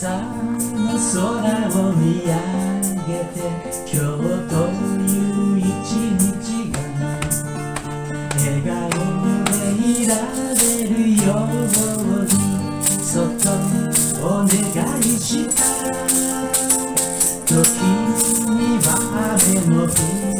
朝の空を見上げて今日という一日が笑顔でいられるように外にお願いした。時には雨の日。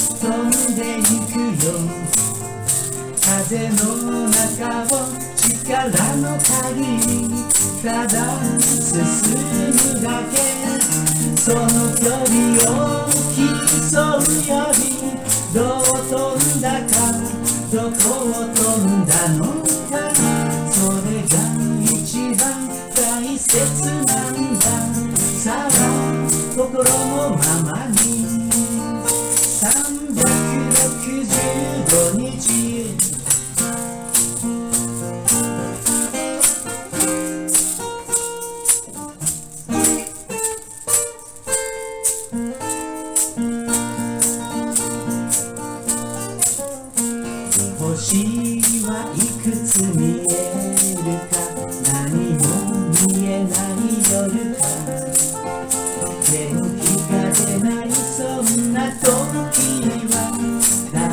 風の中を力の限りただ進むだけその距離を競うよりどう飛んだかどこを飛んだのかそれが一番大切なんだ。さあ心のままに。星はいくつ見えるか何も見えない夜か元気が出ないそんな時は誰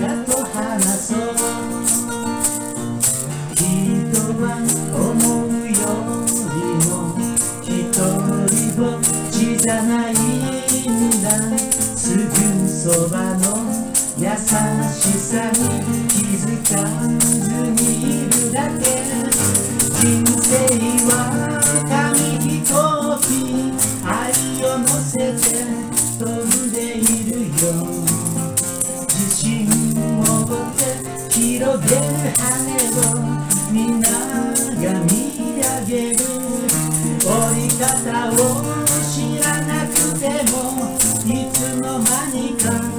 かと話そう人は思うよりも一人ぼっちじゃない方を知らなくてもいつの間にか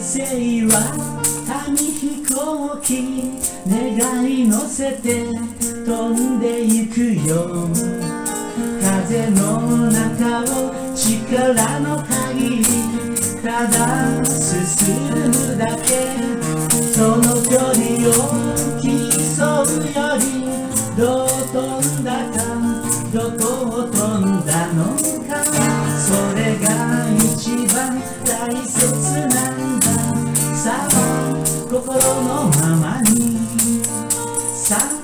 生は紙飛行機願い乗せて飛んでゆくよ。風の中を力の限りただ進むだけその距離を競うよりどう飛んだかどこを飛んだのかそれが一番大切なんださあ心のままに365日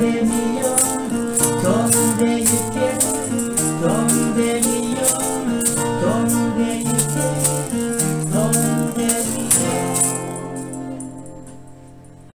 baby,